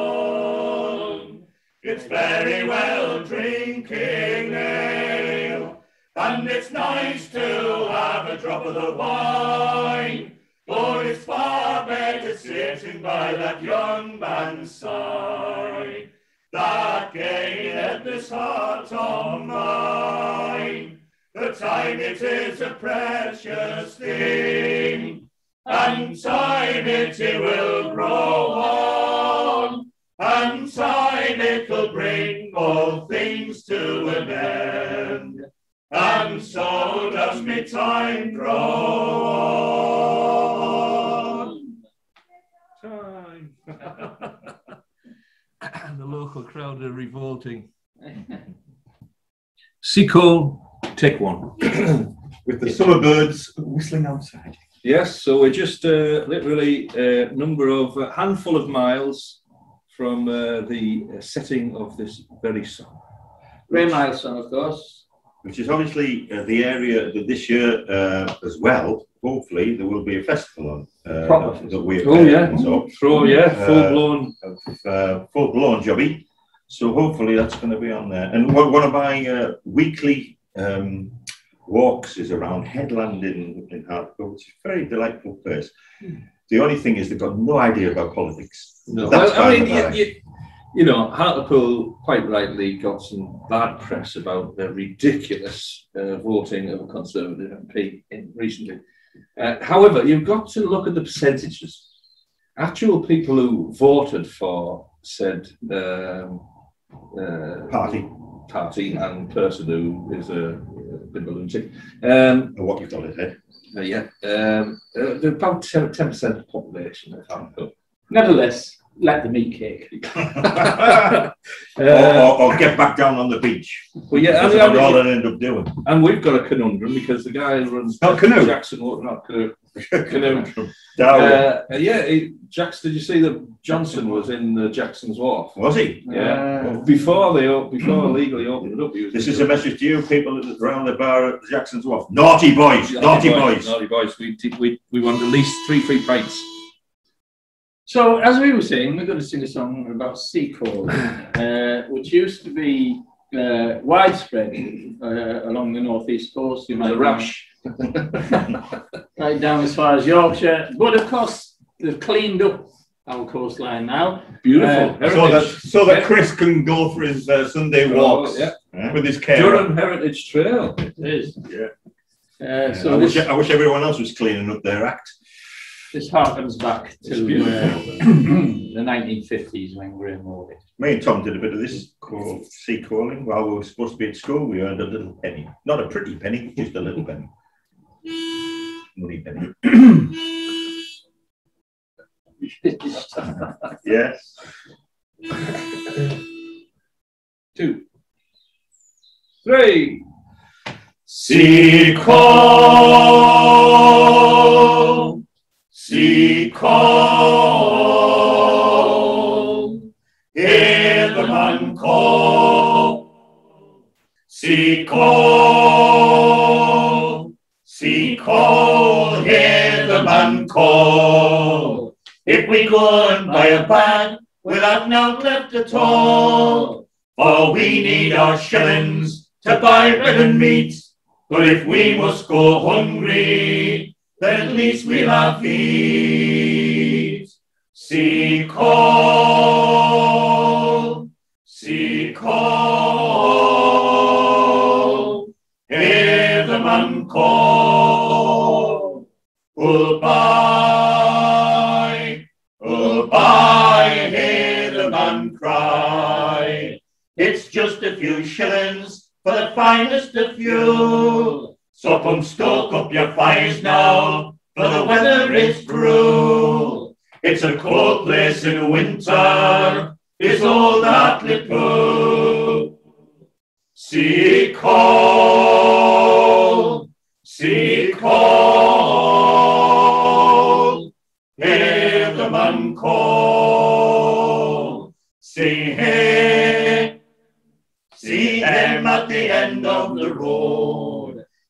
[SPEAKER 6] It's very well drinking ale, and it's nice to have a drop of the wine. But it's far better sitting by that young man's side that gaineth this heart of mine. The time it is a precious thing, and time it will grow on, and time it will bring all things to an end. And so does me time grow on.
[SPEAKER 7] Time. and [laughs] the local crowd are revolting. [laughs] Seacole, take one. [clears throat]
[SPEAKER 5] With the summer birds whistling outside.
[SPEAKER 7] Yes, so we're just uh, literally a number of a handful of miles from uh, the uh, setting of this very song.
[SPEAKER 4] Ray Milestone, of course.
[SPEAKER 5] which is obviously uh, the area that this year uh, as well. Hopefully, there will be a festival on uh,
[SPEAKER 4] Proper
[SPEAKER 5] that we
[SPEAKER 7] Oh, yeah.
[SPEAKER 5] so
[SPEAKER 7] Throw, yeah,
[SPEAKER 5] Uh,
[SPEAKER 7] full blown.
[SPEAKER 5] uh, full blown jobby. So hopefully that's going to be on there. And one, one of my uh, weekly um, walks is around Headland in, in Hartlepool, which is a very delightful place. The only thing is they've got no idea about politics.
[SPEAKER 7] No,
[SPEAKER 5] That's
[SPEAKER 7] well, I mean, you, you, you know, Hartlepool quite rightly got some bad press about the ridiculous uh, voting of a Conservative MP in recently. Uh, however, you've got to look at the percentages. Actual people who voted for said um, uh,
[SPEAKER 5] Party,
[SPEAKER 7] party and person who is a, a bit of a lunatic. Um,
[SPEAKER 5] what you call it, Ed.
[SPEAKER 7] uh, yeah, um, about 10 percent of the population.
[SPEAKER 4] Nevertheless, let the meat cake. [laughs]
[SPEAKER 7] Uh, [laughs]
[SPEAKER 5] or, or, or get back down on the beach.
[SPEAKER 7] well, yeah,
[SPEAKER 5] That's
[SPEAKER 7] and,
[SPEAKER 5] about all
[SPEAKER 7] and,
[SPEAKER 5] they end up doing.
[SPEAKER 7] and we've got a conundrum because the guy who runs
[SPEAKER 5] Not canoe.
[SPEAKER 7] Jackson Water, not canoe. [laughs] Conundrum. Uh, yeah, he, Jackson. Did you see that Johnson was in the Jackson's Wharf?
[SPEAKER 5] Was he?
[SPEAKER 7] Yeah, before they op- before legally opened it up. He was
[SPEAKER 5] This is a message to you people around the bar at the Jackson's Wharf. Naughty boys, naughty boys.
[SPEAKER 7] Naughty boys. We, we, we want at least three free pints.
[SPEAKER 4] So, as we were saying, we're going to sing a song about sea [laughs] coal, uh, which used to be uh, widespread uh, along the northeast coast. You
[SPEAKER 7] It was a
[SPEAKER 4] might
[SPEAKER 7] rash. [laughs]
[SPEAKER 4] right down as far as Yorkshire. But of course, they've cleaned up our coastline now.
[SPEAKER 7] Beautiful.
[SPEAKER 4] Uh,
[SPEAKER 6] So that,
[SPEAKER 7] Heritage.
[SPEAKER 6] so that Chris can go for his uh, Sunday walks
[SPEAKER 7] Oh, yeah.
[SPEAKER 5] Yeah.
[SPEAKER 6] with his care.
[SPEAKER 7] Durham Heritage Trail.
[SPEAKER 4] It is.
[SPEAKER 6] Yeah.
[SPEAKER 4] Uh,
[SPEAKER 5] I,
[SPEAKER 4] so
[SPEAKER 5] wish,
[SPEAKER 4] this,
[SPEAKER 5] I wish everyone else was cleaning up their act.
[SPEAKER 4] This harkens back to uh, [clears throat] the 1950s when Graham mowed it.
[SPEAKER 5] Me and Tom did a bit of this called sea calling while we were supposed to be at school. We earned a little penny. Not a pretty penny, just a little penny. Money penny. [laughs] Yes.
[SPEAKER 7] Two. Three.
[SPEAKER 6] Sea call, sea call, hear the man call. Sea call, sea call, hear the man call. If we go and buy a bag, we'll have no left at all. for we need our shillings to buy bread and meat. But if we must go hungry, then at least we'll have feet. See call, see call, hear the man call. Who'll buy, hear the man cry. It's just a few shillings for the finest of fuel. So come stoke up your fires now, for the weather is cruel. It's a cold place in winter, is all that Liverpool. See call, see call, hear the man call. See him, see him at the end of the road.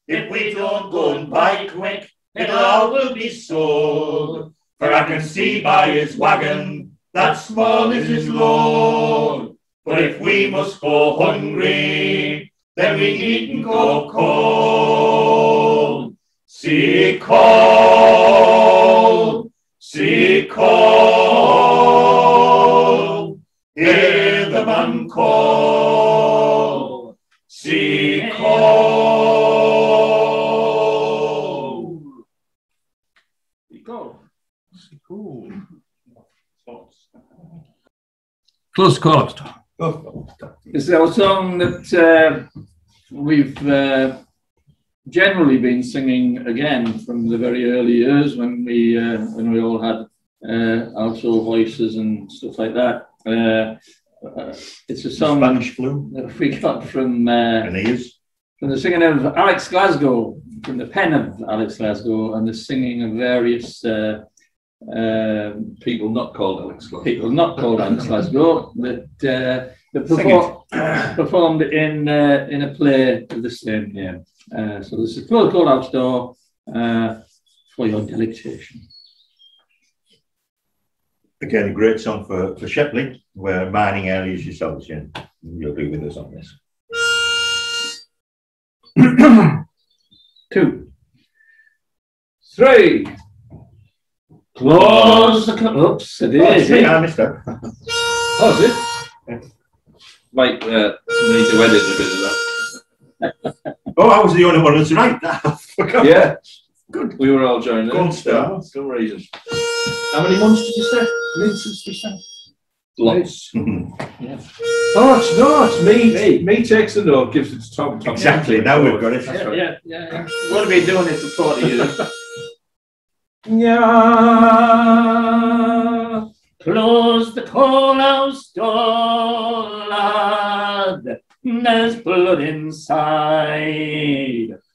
[SPEAKER 6] If we don't go and buy quick, it'll all will be sold. For I can see by his wagon that small is his load. But if we must go hungry, then we needn't go cold. See call, see call, hear the man call. See call.
[SPEAKER 7] Go.
[SPEAKER 5] Cool.
[SPEAKER 7] Close call.
[SPEAKER 4] It's a song that uh, we've uh, generally been singing again from the very early years when we uh, when we all had uh, alto voices and stuff like that. Uh, uh, it's a song
[SPEAKER 5] Spanish flu.
[SPEAKER 4] that we got from uh,
[SPEAKER 5] And he is.
[SPEAKER 4] from the singing of Alex Glasgow, from the pen of Alex Glasgow, and the singing of various uh, um,
[SPEAKER 7] People not called Alex Glasgow.
[SPEAKER 4] people not called Alex Glasgow that uh, that perform, performed in uh, in a play of the same name. Uh, so this is called called outdoor uh, for your delectation.
[SPEAKER 5] Again, a great song for, for Shepley, where mining areas yourselves, yeah. You'll agree with us on this. [clears throat]
[SPEAKER 4] Two.
[SPEAKER 7] Three.
[SPEAKER 4] Close the co- oops, it
[SPEAKER 5] Oh,
[SPEAKER 4] is.
[SPEAKER 5] see, I missed that. [laughs]
[SPEAKER 7] Oh, is it? Might uh, need to edit a bit of that. [laughs]
[SPEAKER 5] Oh, I was the only one that's right. [laughs] I forgot.
[SPEAKER 7] Yeah. Good. We were all joining in.
[SPEAKER 5] Gold star.
[SPEAKER 7] for Some reason. How many months did you say? Minutes did you say? Lots.
[SPEAKER 4] Yeah.
[SPEAKER 7] Oh, it's not. It's me. Me takes the note, gives it to Tom. Tom
[SPEAKER 5] Exactly, now we've got it.
[SPEAKER 7] That's
[SPEAKER 4] Yeah,
[SPEAKER 7] right.
[SPEAKER 4] yeah, yeah, yeah. We've only been doing it for 40 years.
[SPEAKER 7] Yeah.
[SPEAKER 4] Close the coalhouse door, lad. There's blood inside.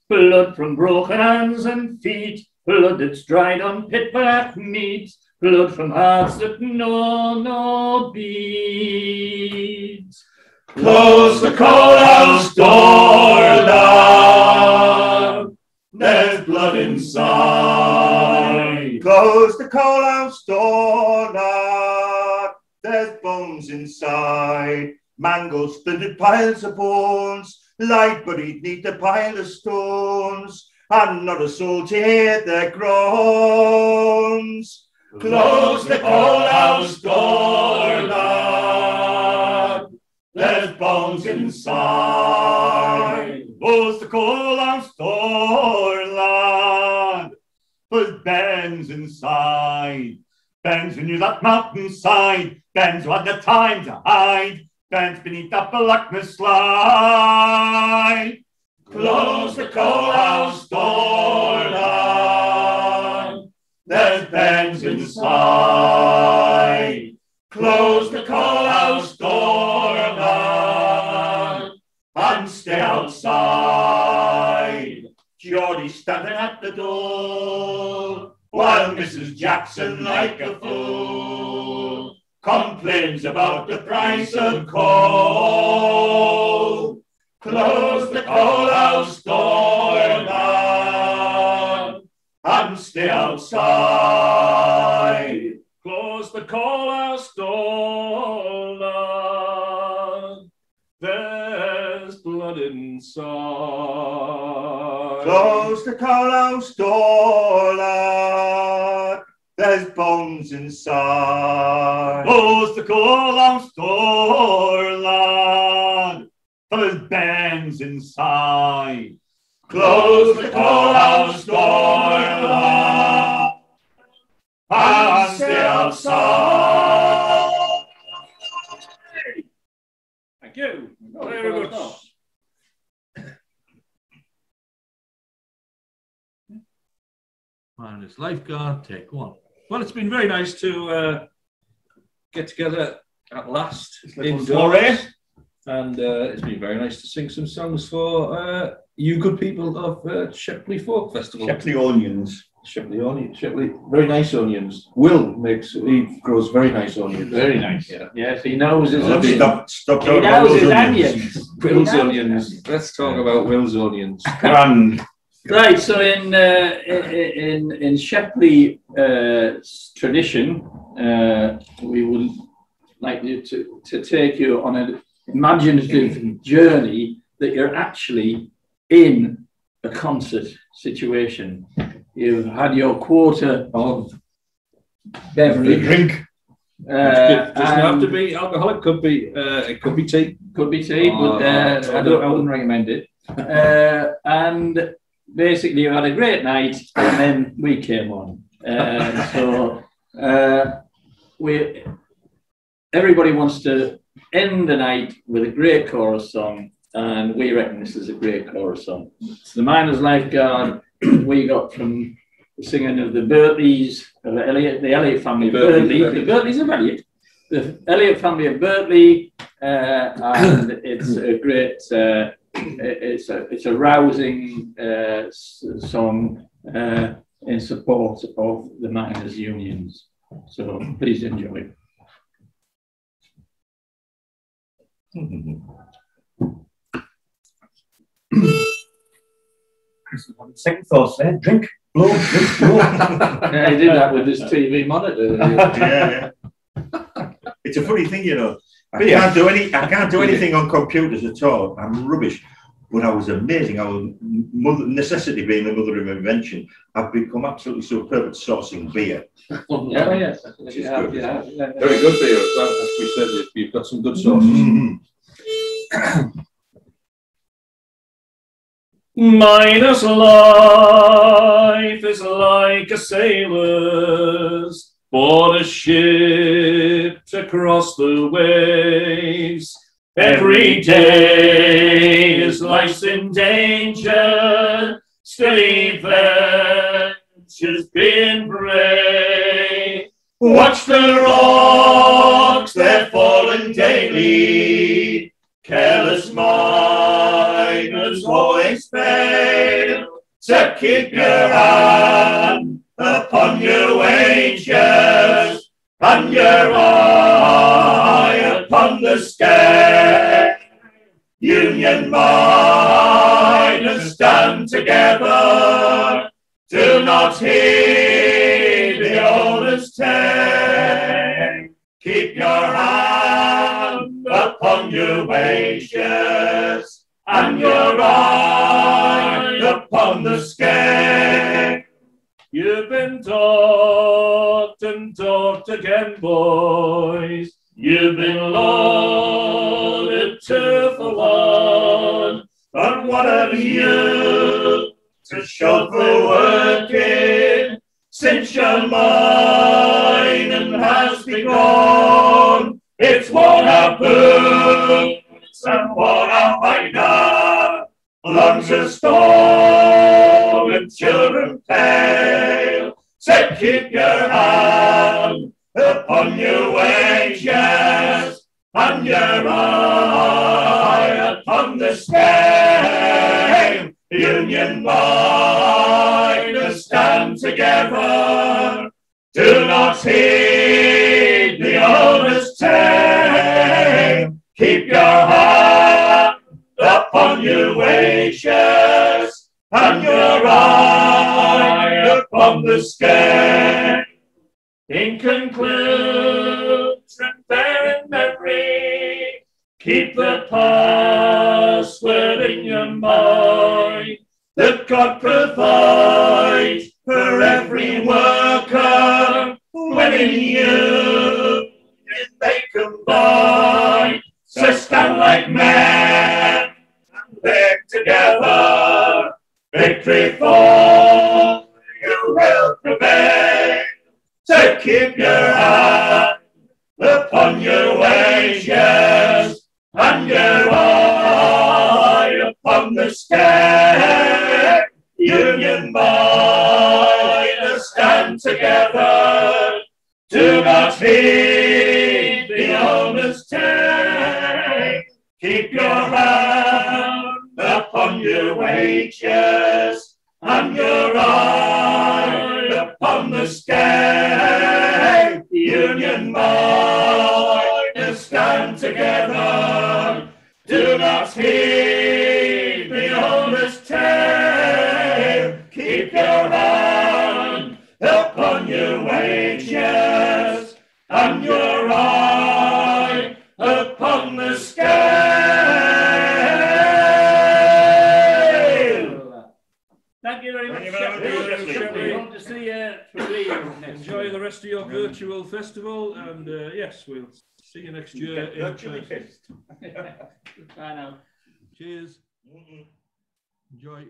[SPEAKER 4] Blood from broken hands and feet. Blood that's dried on pit black meat. Blood from hearts that know no beads.
[SPEAKER 6] Close the coalhouse door, lad. There's blood inside.
[SPEAKER 5] Close the coalhouse door, lad. There's bones inside. Mangled, splintered piles of bones. Lie buried neath a pile of stones. And not a soul to hear their groans.
[SPEAKER 6] Close the coalhouse door, lad. There's bones inside.
[SPEAKER 5] Close the coalhouse door, lad. There's Ben's inside. Ben's who knew that mountainside. Ben's who had the time to hide. Ben's beneath that blackness slide.
[SPEAKER 6] Close the coalhouse door, lad. There's Ben's inside. Close the coalhouse door, lad. And stay outside.
[SPEAKER 5] Geordie standing at the door.
[SPEAKER 6] Mrs. Jackson, like a fool, complains about the price of coal. Close the coalhouse door, lad, and stay outside.
[SPEAKER 5] Close the coalhouse door, lad.
[SPEAKER 7] There's blood inside.
[SPEAKER 5] Close the courthouse door, lad. There's bones inside.
[SPEAKER 6] Close the courthouse door, lad. There's bands inside. Close the courthouse door, lad. And stay outside.
[SPEAKER 7] Thank you.
[SPEAKER 6] Very good.
[SPEAKER 7] Miners Lifeguard, take one. Well, it's been very nice to uh, get together at last
[SPEAKER 6] little
[SPEAKER 7] indoors. And uh, it's been very nice to sing some songs for uh, you good people of uh, Shepley Folk Festival.
[SPEAKER 5] Shepley onions.
[SPEAKER 7] Shepley onions, Shepley, very nice onions. Will makes, he grows very nice onions.
[SPEAKER 4] Very nice.
[SPEAKER 7] Yeah.
[SPEAKER 4] Yes, he knows his onions.
[SPEAKER 5] Stop, stop
[SPEAKER 4] He
[SPEAKER 5] talking about
[SPEAKER 4] knows
[SPEAKER 5] those
[SPEAKER 4] his
[SPEAKER 5] onions.
[SPEAKER 4] onions.
[SPEAKER 7] Will's
[SPEAKER 4] He knows
[SPEAKER 7] onions. Let's talk about Will's onions.
[SPEAKER 5] Grand.
[SPEAKER 4] Right, so in uh, in in Shepley uh, tradition, uh, we would like you to, to take you on an imaginative journey that you're actually in a concert situation. You've had your quota of beverage.
[SPEAKER 5] Drink.
[SPEAKER 4] Uh,
[SPEAKER 7] it doesn't have to be alcoholic, could be, uh, it could be tea.
[SPEAKER 4] could be tea, but uh,
[SPEAKER 7] Oh,
[SPEAKER 4] I, don't, I wouldn't recommend it. Uh, and basically, you had a great night, and then we came on. Uh, [laughs] so uh, we, everybody wants to end the night with a great chorus song, and we reckon this is a great chorus song. It's the Miners Lifeguard [clears throat] we got from the singing of the Birtleys, of the Elliott, the Elliott family of
[SPEAKER 7] Birtley,
[SPEAKER 4] Birtley, the Birtleys of Elliott, the Elliott family of Birtley, uh, and [coughs] it's a great, uh, [clears throat] it's a it's a rousing uh, song uh, in support of the miners' unions. So please enjoy.
[SPEAKER 5] Second thoughts there. Drink. Blow. Drink. Blow. [laughs]
[SPEAKER 4] Yeah, he did that with his TV monitor. [laughs]
[SPEAKER 5] yeah, yeah. It's a funny thing, you know. I
[SPEAKER 6] Beer.
[SPEAKER 5] can't do any. I can't do [laughs] anything on computers at all. I'm rubbish. But I was amazing. I was mother, necessity being the mother of invention. I've become absolutely superb at sourcing beer. [laughs]
[SPEAKER 4] Yeah, yes.
[SPEAKER 5] Which is
[SPEAKER 4] Yeah,
[SPEAKER 5] good.
[SPEAKER 4] yeah, yeah.
[SPEAKER 7] Very good beer. As we said, you- you've got some good sauces.
[SPEAKER 5] Mhm. [coughs]
[SPEAKER 6] Minus life is like a sailor's board a ship to cross the waves. Every day is life's in danger, still adventures being brave. Watch the rocks, they're falling daily. Careless miners always fail to keep your hand upon your wages and your eye upon the scale. Union miners stand together. Do not heed the oldest tale. Keep your hand upon your wages and your eye upon the scale. You've been talked and talked again, boys. You've been loaded two for one. And what have you to show for working since your mining has begun? It's out boots and worn out miner, lungs of storm and children pale. Say, keep your hand upon your wages and your eye upon the scale. Union miners stand together. Do not heed the owner's tale. Keep your hand upon your wages and your eye upon the scale. In conclusion, bear in memory, Keep the password in your mind that God provides for every worker when in you they combine. So stand like men and live together. Victory for prevail. Keep your hand upon your wages and your eye upon the step. Union might stand together. Do not heed the owner's tale. Keep your hand upon your wages and your eye upon the scale. Union might stand together. Do not heed the owner's tale. Keep your hand upon your wages and your
[SPEAKER 4] for Rio
[SPEAKER 8] Enjoy the rest of your virtual festival, and uh, yes, we'll see you next year.
[SPEAKER 5] Get
[SPEAKER 8] in
[SPEAKER 5] virtually
[SPEAKER 8] person.
[SPEAKER 5] pissed.
[SPEAKER 4] Bye [laughs] now.
[SPEAKER 8] Cheers. Enjoy.